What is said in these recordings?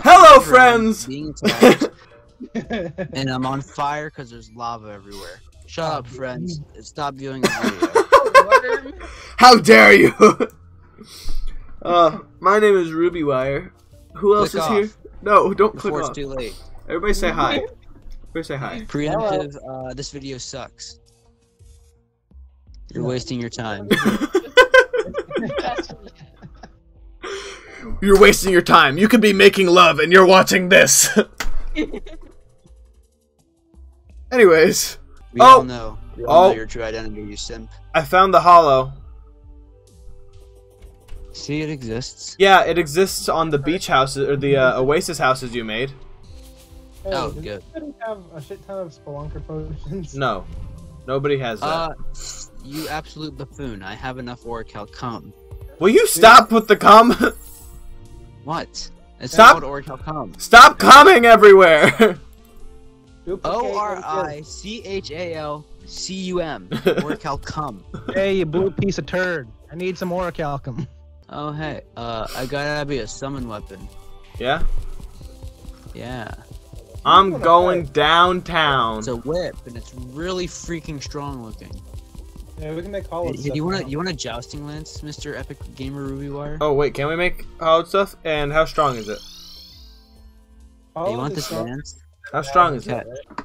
Hello, underground, friends! And I'm on fire because there's lava everywhere. Shut up, friends. Stop viewing the video. How dare you? uh, my name is Ruby Wire. Who else Click is off here? No, don't click Before it's off. too late. Everybody say hi. Everybody say hi. Preemptive. Uh, this video sucks. You're wasting your time. You're wasting your time. You could be making love and you're watching this. Anyways, We Oh. all know. We all Oh. know your true identity, you simp. I found the Hallow. See, it exists. Yeah, it exists on the beach houses or the uh, oasis houses you made. Oh, does good. anybody have a shit ton of spelunker potions? No, nobody has that. Uh, you absolute buffoon. I have enough Oracle Come. Will you stop with the com? What? It's Stop. called Oracle cum. stop coming everywhere. Duplicate O R what I it C H A L C U M. Oracle cum. is. Hey, you blue piece of turd. I need some orichalcum. Oh hey, uh, I gotta be a summon weapon. yeah, Yeah, I'm going downtown. it's a whip, and it's really freaking strong looking. Yeah, we can make hollow Hey, stuff. you want a you want a jousting lance, Mister Epic Gamer Ruby Wire? Oh wait, can we make hallowed stuff? And how strong is it? Hey, you want is this strong- lance? How strong is Okay. it?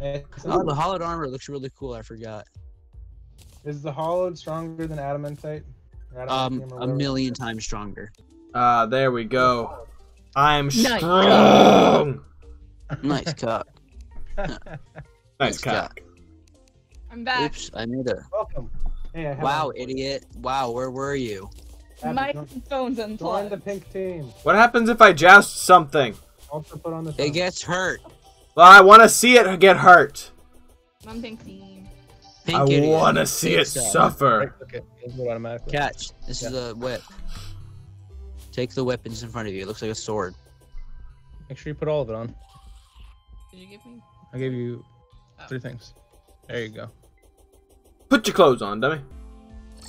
It's- Oh, the hallowed armor looks really cool. I forgot. Is the hallowed stronger than adamantite? Or Um, a whatever? million times stronger. Ah, there we go. I'm Nice. strong. Nice cock. Nice Nice cock. I'm back. Oops, I made a. Welcome. Hey, I Wow, idiot! Wow, where were you? Happy My join- phone's Join the pink team. What happens if I joust something? Also put on the. It gets hurt. Well, I want to see it get hurt. I'm pink team. Pink I want to see it Stuff. suffer. Okay, it'll go automatically. Catch. This is a whip. Take the weapons in front of you. It looks like a sword. Make sure you put all of it on. Did you give me? I gave you Oh. three things. There you go. Put your clothes on, dummy.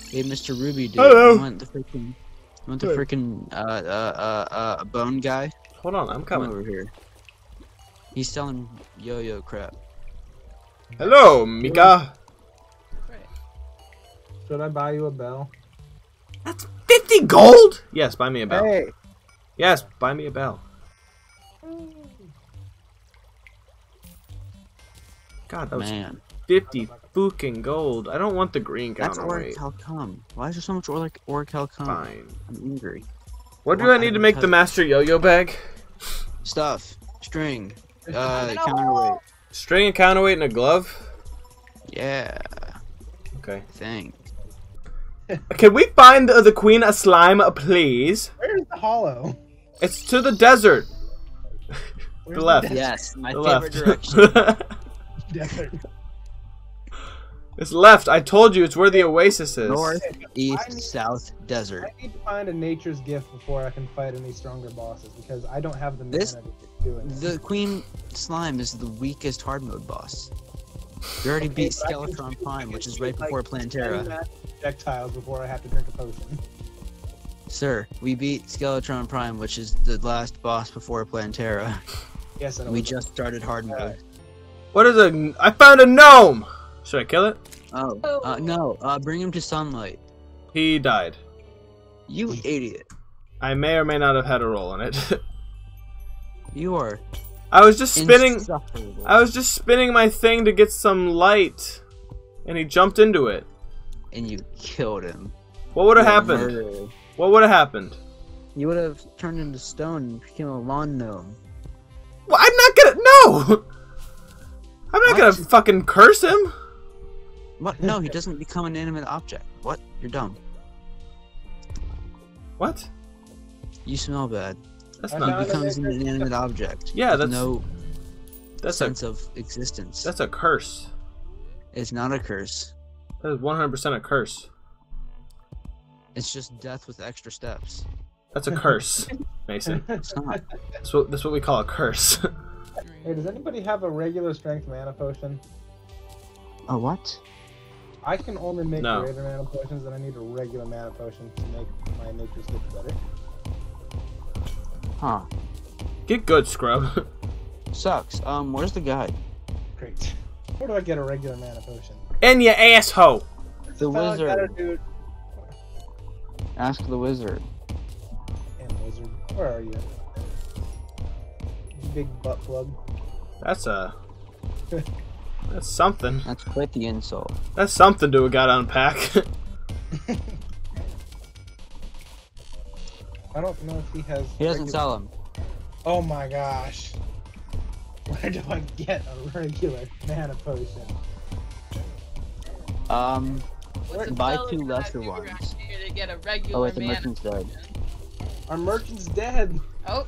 Hey, Mr. Ruby, dude. Hello. You want the freaking? You want the freaking uh uh uh uh bone guy? Hold on, I'm Come coming. over here. He's selling yo-yo crap. Hello, Mika. Should I buy you a bell? That's 50 gold? Yes, buy me a bell. Hey. Yes, buy me a bell. God, that was Man, 50 fucking gold. I don't want the green that's counterweight. Oracle cum. Why is there so much Or Oracle cum? Fine. I'm angry. What do Well, I need to make the master yo-yo bag? Stuff. String. Uh, counterweight. String and counterweight and a glove? Yeah. Okay. Thing. Can we find the, the queen a slime, please? Where's the Hallow? It's to the desert. The left. Yes, my the favorite left. direction. desert? It's left. I told you it's where the oasis is. North, east, need- south, desert. I need to find a nature's gift before I can fight any stronger bosses because I don't have the mana This- to keep doing it. The Queen Slime is the weakest hard mode boss. You already Okay, beat so Skeletron Prime, which can is shoot, right like, before 10 Plantera. max projectiles before I have to drink a potion. Sir, we beat Skeletron Prime, which is the last boss before Plantera. Yes, I know. We just started hard mode. What is a? I found a gnome. Should I kill it? Oh, uh, no, uh, bring him to sunlight. He died. You idiot. I may or may not have had a role in it. You are I was just spinning. I was just spinning my thing to get some light, and he jumped into it. And you killed him. What would have happened? murderer. What would have happened? You would have turned into stone and became a lawn gnome. Well, I'm not gonna. No. I'm not What? gonna fucking curse him. What? No, he doesn't become an animate object. What? You're dumb. What? You smell bad. That's I not. He becomes an it. inanimate object. Yeah, with that's- no That's a. sense of existence. That's a curse. It's not a curse. That is 100% a curse. It's just death with extra steps. That's a curse, Mason. It's not. That's what. That's what we call a curse. Hey, does anybody have a regular strength mana potion? A what? I can only make No. greater mana potions, and I need a regular mana potion to make my nature's gift better. Huh. Get good, scrub. Sucks. Um, where's the guy? Great. Where do I get a regular mana potion? and your asshole. The wizard. better, dude. Ask the wizard. And wizard. Where are you? You Big butt plug. That's a. That's something. That's quite the insult. That's something to a guy to unpack. I don't know if he has. He doesn't regular- sell them. Oh my gosh. Where do I get a regular mana potion? Um, What's Buy two lesser ones. To get a regular oh wait, the merchant's dead. Our merchant's dead. Oh,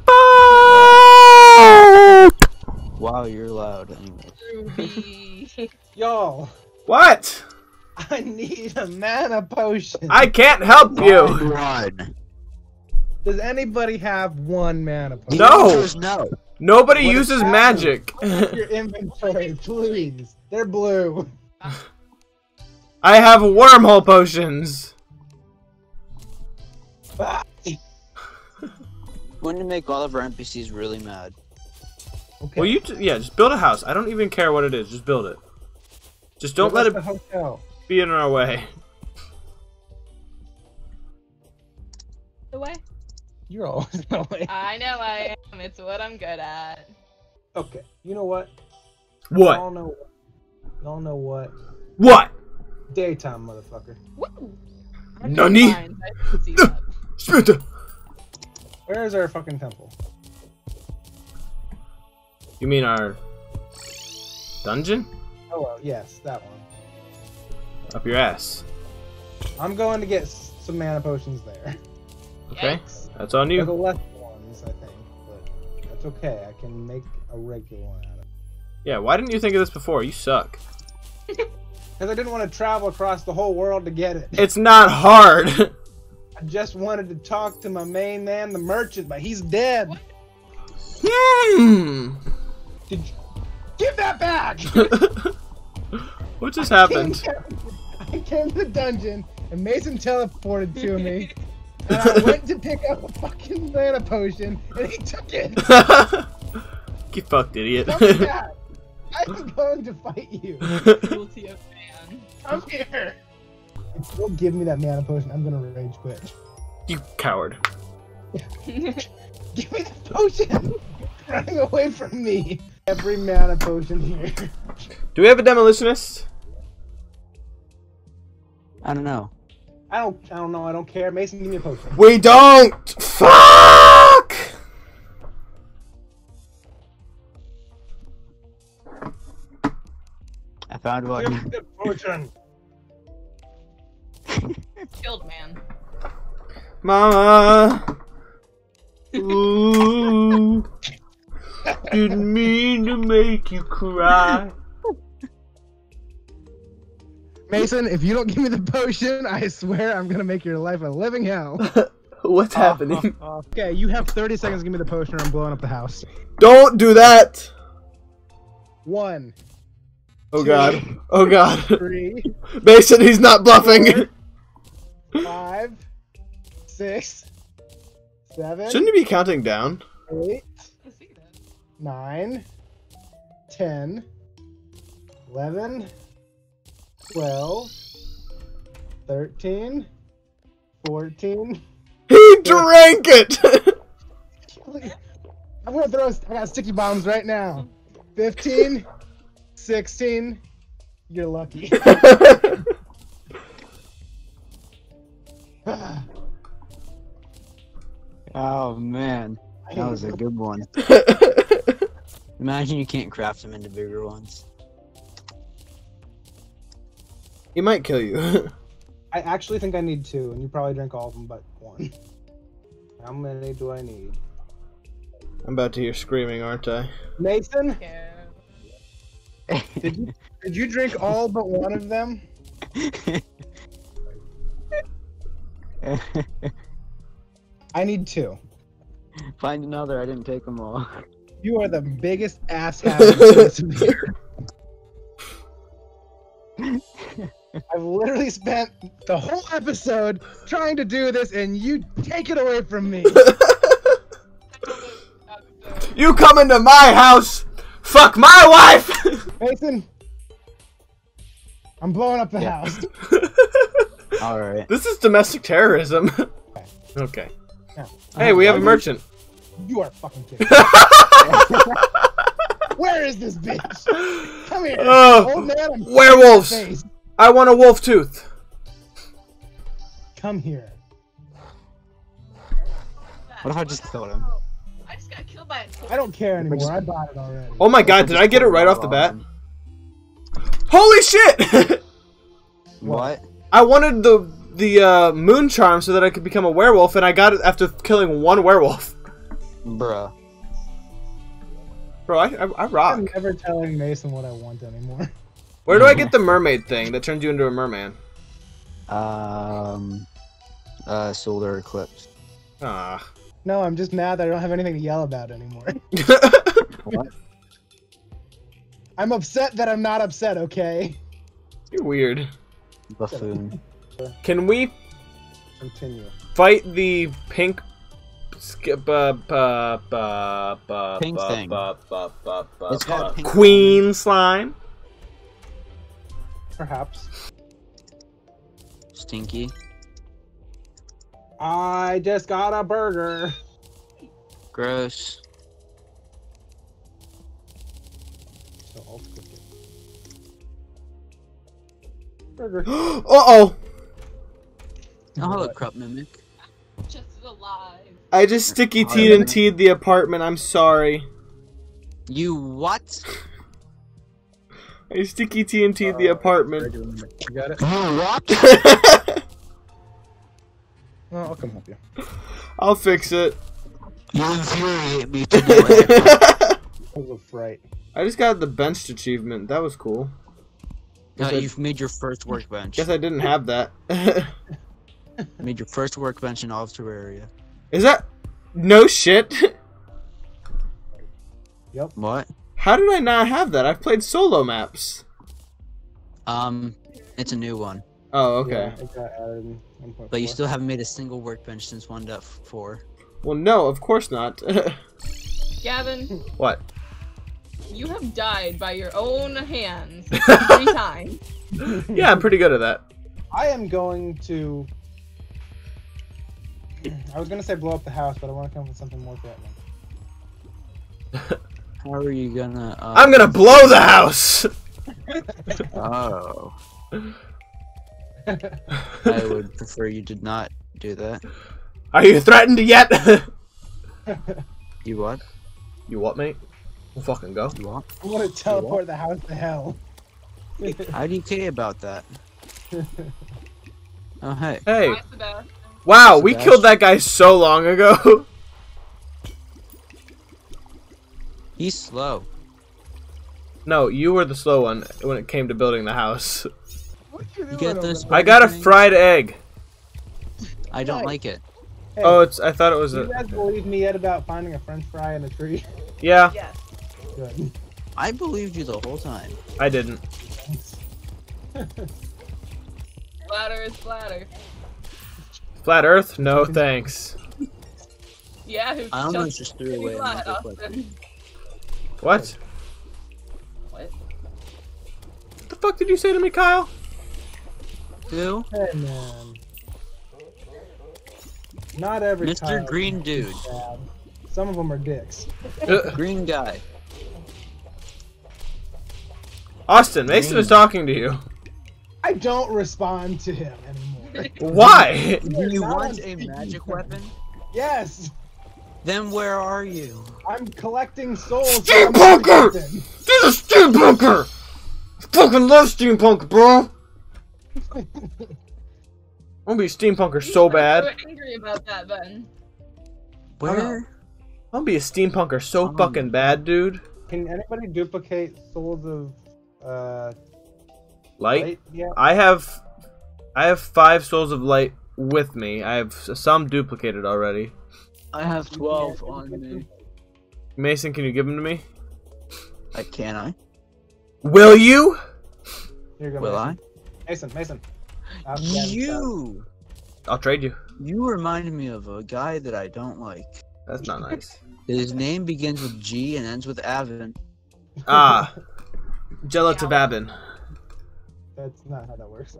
Wow, you're loud. Anyways. Ruby. Y'all, what? I need a mana potion. I can't help you. Run. Does anybody have one mana potion? No. No. Nobody What is uses magic. Your inventory, please. They're blue. I have wormhole potions. Ah, Going to make all of our NPCs really mad. Okay. Well, you ju- yeah, just build a house. I don't even care what it is. Just build it. Just don't let it us the hotel. be in our way. the way. You're always in the way. I know I am. It's what I'm good at. Okay. You know what? What? Y'all know. Y'all know what? What? Daytime, motherfucker. Woo! Nani? Fine, I can see that. Sprinter. Where is our fucking temple? You mean our dungeon? Oh, well, yes, that one. Up your ass. I'm going to get some mana potions there. Okay, Yikes. that's on They're the left ones, I think, but that's okay. I can make a regular one out of it. Yeah, why didn't you think of this before? You suck. Because I didn't want to travel across the whole world to get it. It's not hard. I just wanted to talk to my main man, the merchant, but he's dead. Hmm. Did you... Give that back! what just happened? I came to the dungeon, and Mason teleported to me, and I went to pick up a fucking mana potion, and he took it. Get fucked, idiot. I'm going to fight you. Cruelty of man. Come here. If you don't give me that mana potion, I'm gonna rage quit. you coward. Give me the potion! Running away from me. Every mana potion here. Do we have a demolitionist? I don't know. I don't. I don't know. I don't care. Mason, give me a potion. We don't. Fuck. I found Give one. me the potion. Killed man. Mama. Ooh. Didn't mean to make you cry. Mason, if you don't give me the potion, I swear I'm gonna make your life a living hell. What's oh, happening? Oh, oh. okay, you have 30 seconds to give me the potion or I'm blowing up the house. Don't do that. One, Oh god. Oh god. three, Mason, he's not bluffing. five, six, seven, Shouldn't he be counting down? eight, 9, 10, 11, 12, 13, 14. He drank it! I'm gonna throw, I got sticky bombs right now. 15, 16, you're lucky. oh man, that was a good one. Imagine you can't craft them into bigger ones. he might kill you. I actually think I need two, and you probably drank all of them but one. How many do I need? I'm about to hear screaming, aren't I? Nathan, Yeah. did you did you drink all but one of them? I need two. Find another. I didn't take them all. You are the biggest asshat on the face of. I've literally spent the whole episode trying to do this, and you take it away from me. You come into my house, fuck my wife. Mason, I'm blowing up the house. All right. this is domestic terrorism. okay. Now, Hey, we have a merchant. You are fucking kidding. Where is this bitch? Come here. Oh, Old man, I'm werewolves. face. I want a wolf tooth. Come here. What if I just killed him? I just got killed by a I don't care anymore. I bought it already. Oh my god, did I get it right off the bat? Holy shit! What? I wanted the the uh, moon charm so that I could become a werewolf, and I got it after killing one werewolf. Bruh. Bro, I, I, I rock. I'm never telling Mason what I want anymore. Where do I get the mermaid thing that turns you into a merman? Um. Uh, solar eclipse. Ah. No, I'm just mad that I don't have anything to yell about anymore. What? I'm upset that I'm not upset, okay? You're weird. Buffoon. Can we Continue. fight the pink It's called uh, Queen slime. Perhaps. Stinky. I just got a burger. Gross. So I'll cook it. Burger. uh oh. Oh, hello, What? crop mimic. just alive. I just sticky teed and teed the apartment. I'm sorry. You what? I sticky T and T'd the oh, apartment. You got it? What? Oh, I'll come help you. I'll fix it. You infuriate me to no end. That was a fright. I just got the benched achievement. That was cool. No, you've made your first workbench. Guess I didn't have that. Made your first workbench in all of Terraria. Is that no shit? Yep. What? How did I not have that? I've played solo maps. Um, it's a new one, Oh, okay. Yeah, it got added in 1.4. but you still haven't made a single workbench since 1.4. Well, no, of course not. Gavin, what? you have died by your own hands three times. Yeah, I'm pretty good at that. I am going to. I was gonna say blow up the house, but I want to come up with something more threatening. How are you gonna? Uh, I'm gonna blow the house. Oh. I would prefer you did not do that. Are you threatened yet? You what? you what, mate? We'll fucking go. You what? I want to teleport the house to hell. How do you care about that? Oh hey. Hey, Hi, Sebastian. wow, we killed that guy so long ago. He's slow. no, you were the slow one when it came to building the house. What you You get this? I got a fried egg. I don't like it. Hey, Oh, it's. I thought it was you a. guys believe me yet about finding a French fry in a tree? Yeah, Yes. Good. I believed you the whole time. I didn't. Flatter is flatter. Flat Earth? No, thanks. Yeah, who I almost just just threw away flat, another clip. Austin. What? What? What the fuck did you say to me, Kyle? Who? Hey man. Not every Mr. Kyle Green Dude. bad. Some of them are dicks. Uh, Green guy. Austin, Mason is talking to you. I don't respond to him anymore. Why? Do you want a magic weapon? yes, Then where are you? I'm collecting souls. Steampunker! from This is steampunker. Fucking love steampunk, bro. I'm gonna be a steampunker so You were bad. So angry about that, Ben. Where? I'm gonna be a steampunker so Um, fucking bad, dude. Can anybody duplicate souls of uh Light. light? Yeah. I have, I have five souls of light with me. I have some duplicated already. I have 12 on me. Mason, can you give them to me? I can I? Will you? Here you go. Will I? Mason. Mason. Mason. Uh, yeah, You! I'll trade you. You remind me of a guy that I don't like. That's not nice. His name begins with G and ends with Avin. Ah, Gelatababin. That's not how that works.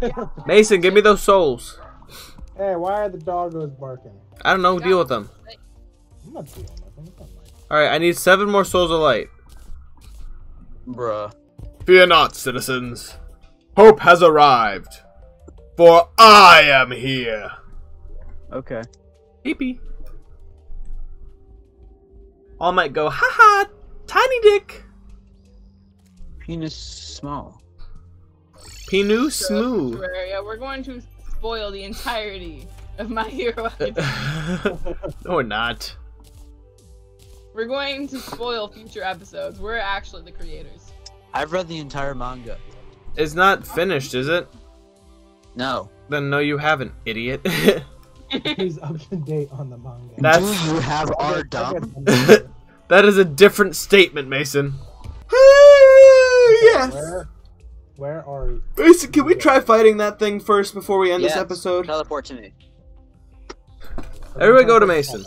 Mason, give me those souls. hey, why are the doggos barking? I don't know. Deal with them. I'm not dealing with them. It's not mine. All right, I need seven more souls of light. Bruh. Fear not, citizens. Hope has arrived. For I am here. Okay. Peepee. All might go, haha, tiny dick. Penis small. Pinu smooth. Terraria, we're going to spoil the entirety of My Hero Academia. no, we're not. We're going to spoil future episodes. We're actually the creators. I've read the entire manga. It's not finished, is it? No. Then no, you haven't, idiot. He's up to date on the manga. That's- Do you have our dumb? that is a different statement, Mason. yes. Where, where are you? Mason, can we try fighting that thing first before we end Yes. this episode? Teleport to me. Everybody go to Mason.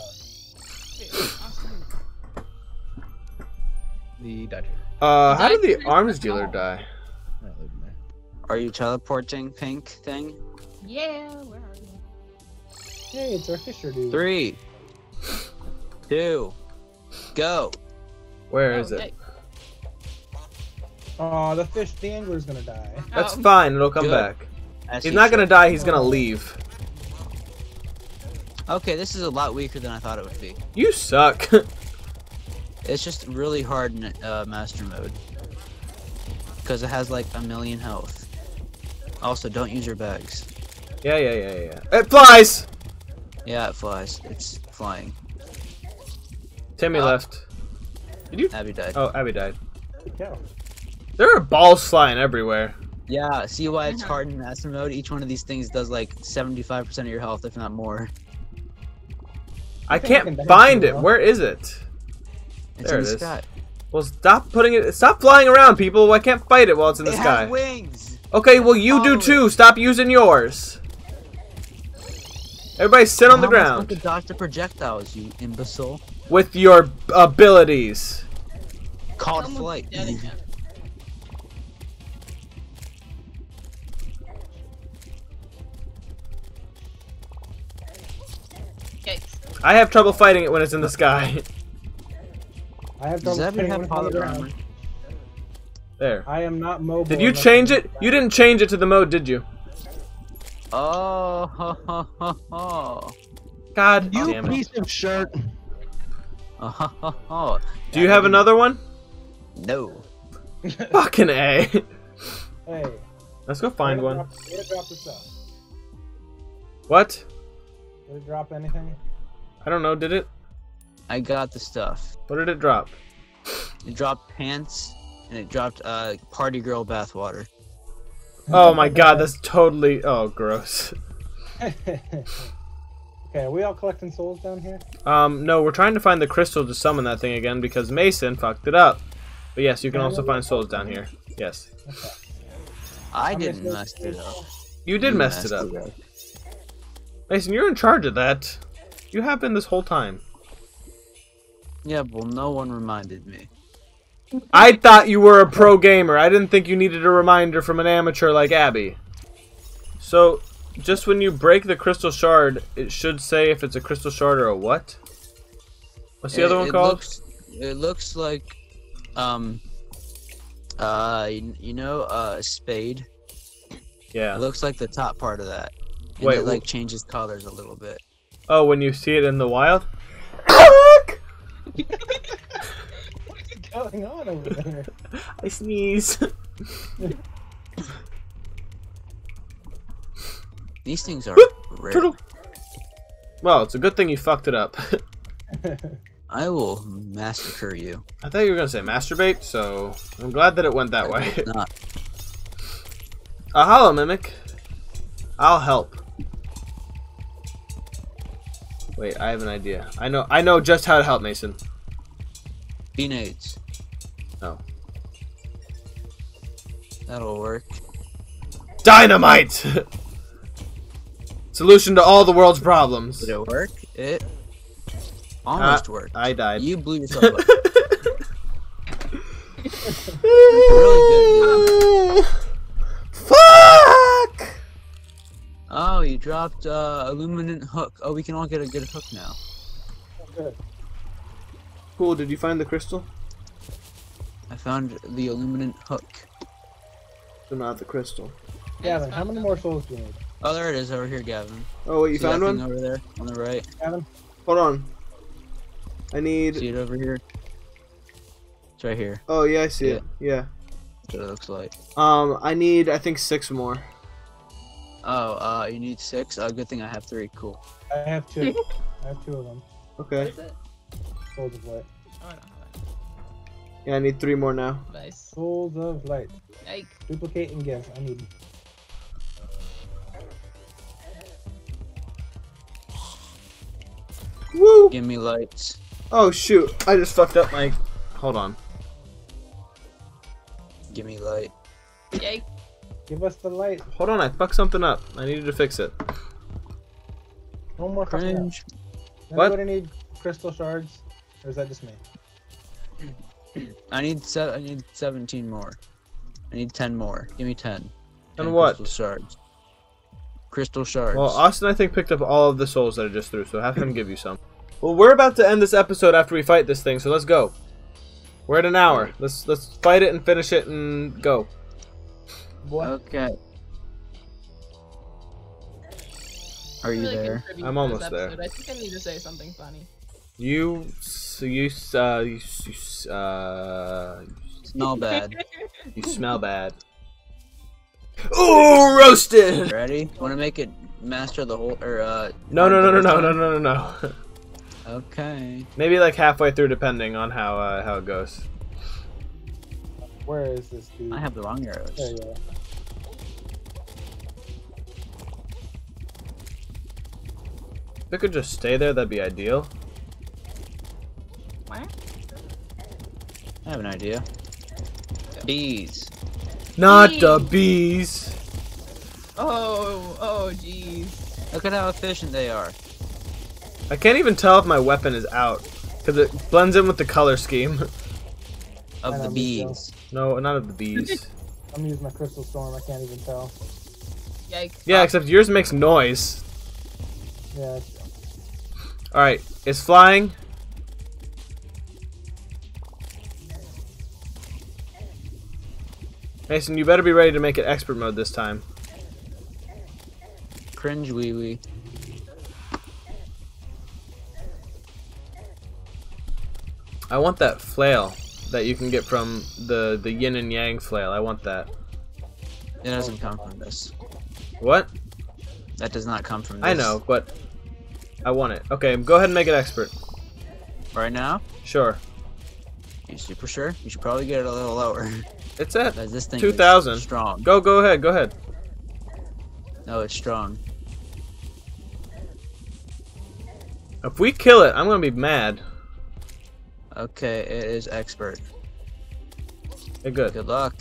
The Dutcher. Uh, how Is did the arms dealer die? Not living there. Are you teleporting, pink thing? Yeah, where are you? Hey, it's our Fisher dude. Three, two, go. Where Oh, is it? Yay. Oh, the fish, the angler's gonna die. That's Oh, fine. It'll come Good. back. As He's he not gonna die. He's gonna leave. Okay, this is a lot weaker than I thought it would be. You suck. It's just really hard in uh, master mode. Because it has like a million health. Also, don't use your bags. yeah, yeah, yeah, yeah. It flies. Yeah, it flies. It's flying. Timmy Oh. left. Abby died. Oh, Abby died. Go. There are balls flying everywhere. Yeah, see why it's hard in master mode? Each one of these things does like 75% of your health, if not more. I I can't can find it. too, huh? Where is it? It's There in it the is. sky. Well, stop putting it. Stop flying around, people. I can't fight it while it's in the it sky. has wings! Okay, well you do too. Stop using yours. Everybody sit on the How am I ground supposed dodge the projectiles, you imbecile. with your abilities. Called someone's flight. I have trouble fighting it when it's in the sky. I have trouble Abby fitting have one on the ground. armor? There. I am not mobile. Did you change it? You didn't change it to the mode, did you? Oh, ho, ho, ho, ho. God You damn it. piece of shirt. Oh, ho, ho, ho. Do you have another one? No. Fucking A. Hey. Let's go find one. Drop, drop? What? Did it drop anything? I don't know, did it? I got the stuff. What did it drop? It dropped pants, and it dropped uh, party girl bathwater. Oh my god, that's totally. Oh, gross. okay, are we all collecting souls down here? Um, no, we're trying to find the crystal to summon that thing again because Mason fucked it up. But yes, you can also find souls down here. Yes. Okay. I didn't mess it up. You did You mess it up. messed Mason, you're in charge of that. You have been this whole time. Yeah, well, no one reminded me. I thought you were a pro gamer. I didn't think you needed a reminder from an amateur like Abby. So, just when you break the crystal shard, it should say if it's a crystal shard or a what? What's the It- other one it called? Looks, it looks like, um, uh, you, you know, uh, a spade. yeah. It looks like the top part of that. And Wait, it like changes colors a little bit. Oh, when you see it in the wild? What's going on over there? I sneeze. These things are rare. Turtle. Well, it's a good thing you fucked it up. I will massacre you. I thought you were gonna say masturbate, so I'm glad that it went that way. It's not. A hollow mimic. I'll help. Wait, I have an idea. I know I know just how to help Mason. Grenades. Oh. That'll work. Dynamite! Solution to all the world's problems. Did it work? It. Uh, almost worked. I died. You blew yourself up. Really Fuck! Dropped uh, illuminant hook. Oh, we can all get a good hook now. Good. Cool. Did you find the crystal? I found the illuminant hook. So not the crystal. Gavin, how many more souls do you need? Oh, there it is over here, Gavin. Oh wait, you See that found thing one? over there on the right. Gavin? Hold on. I need. See it over here. It's right here. Oh yeah, I see it. Yeah. That's what it looks like. Um, I need I think six more. Oh, uh, you need six. Uh, good thing I have three. Cool. I have two. I have two of them. Okay. Souls of light. Oh, I don't have Yeah, I need three more now. Nice. Souls of light. Yike. Duplicate and give. I need. Woo! Give me lights. Oh shoot! I just fucked up my. Hold on. Give me light. Yike. Give us the light. Hold on, I fucked something up. I needed to fix it. No more fucking up. Cringe. What? Anybody need crystal shards? Or is that just me? I need se- I need 17 more. I need 10 more. Give me 10. 10 And what? Crystal shards. Crystal shards. Well, Austin, I think picked up all of the souls that I just threw, so have him give you some. Well, we're about to end this episode after we fight this thing, so let's go. We're at an hour. Let's let's fight it and finish it and go. What? okay. Are you Really there? I'm almost there. I think I need to say something funny. You, s- you, uh, you, you, s- uh, Smell bad. you smell bad. Ooh, roasted. Ready? Want to make it master the whole or uh? No, no, no, no, no, no, no, no, no. Okay. Maybe like halfway through, depending on how uh, how it goes. Where is this dude? I have the wrong arrows. There you go. If it could just stay there, that'd be ideal. What? I have an idea. Bees. Not Bees. the bees. Oh, oh, jeez. Look at how efficient they are. I can't even tell if my weapon is out because it blends in with the color scheme. Of I the know, bees. No, not of the bees. I'm using my crystal storm. I can't even tell. Yike. yeah, except yours makes noise. Yeah. All right, it's flying. Mason, you better be ready to make it expert mode this time. Cringe wee wee. I want that flail that you can get from the the yin and yang flail. I want that. It doesn't come from this. What? That does not come from this. I know, but I want it. Okay, go ahead and make it expert. Right now? Sure. You super sure? You should probably get it a little lower. It's at this thing 2,000. is strong. Go, go ahead, go ahead. No, it's strong. If we kill it, I'm gonna be mad. Okay, it is expert. Okay, good. Good luck.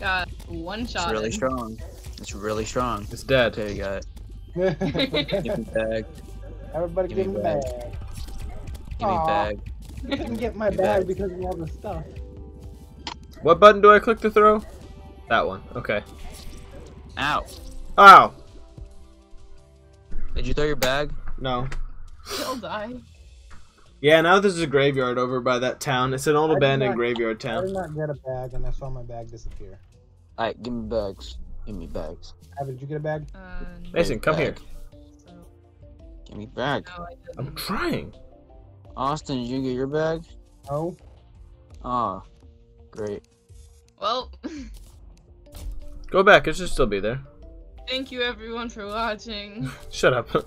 Got one shot. It's really in. strong. It's really strong. It's dead. Okay, you got it. Give me bag. Everybody Give give me me back. bag. Give me Aw. bag. I didn't get my Give me bag because of all the stuff. What button do I click to throw? That one. Okay. Ow. Ow. Did you throw your bag? No. He'll die. Yeah, now this is a graveyard over by that town. It's an old I abandoned not- graveyard I town. did not get a bag and I saw my bag disappear. Alright, give me bags. Give me bags. Abby, did you get a bag? Uh, Mason, come here. So, Give me bag. no, I didn't. I'm trying. Austin, did you get your bag? No. Oh, great. Well, Go back. It should still be there. thank you everyone for watching. Shut up.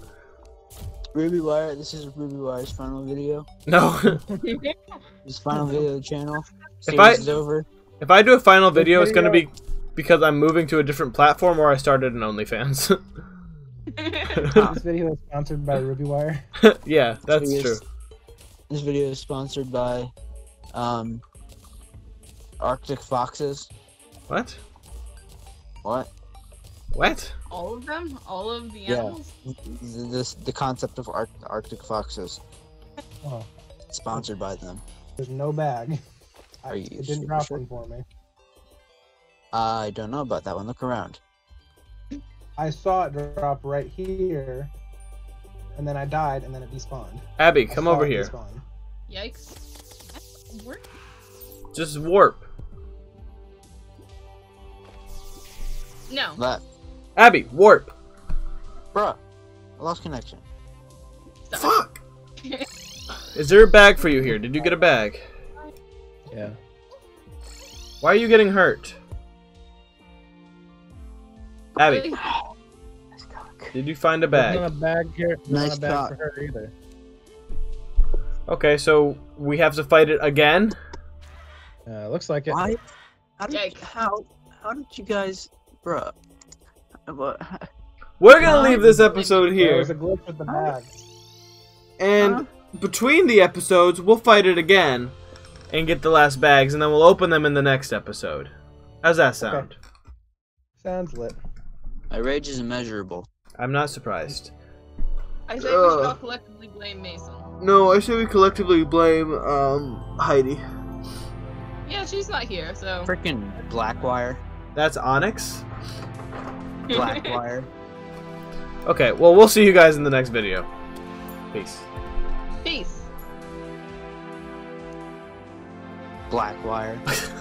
Ruby Wire, this is Ruby Wire's final video. no. This final video of the channel. Series I- is over. if I do a final video, it's gonna be because I'm moving to a different platform or I started an OnlyFans. This video is sponsored by RubyWire. yeah, that's Series- true. This video is sponsored by um Arctic Foxes. What? What? What? All of them? All of the Yeah. animals? The, this, the concept of Arc- Arctic foxes, Oh, sponsored by them. there's no bag. I, you it didn't drop sure? one for me. I don't know about that one. Look around. I saw it drop right here, and then I died, and then it despawned. Abby, I come over here. despawn. Yikes. Where? Just warp. No. That, Abby, warp. bruh, I lost connection. Fuck. Is there a bag for you here? Did you get a bag? Yeah. Why are you getting hurt? Abby, Really? did you find a There's not bag? a bag here. There's Nice not a bag cock. for her either. Okay, so we have to fight it again? Uh, looks like it. Why? How did, Yikes. how, how did you guys, bruh? What? We're gonna leave this really- episode There was a here, glitch with the bag. and between the episodes, we'll fight it again and get the last bags, and then we'll open them in the next episode. How's that sound? Sounds lit. My rage is immeasurable. I'm not surprised. I say we should all collectively blame Mason. No, I say we collectively blame um Heidi. Yeah, she's not here, so. Freaking Blackwire. That's Onyx. Blackwire. Okay, well we'll see you guys in the next video. Peace. Peace. Blackwire.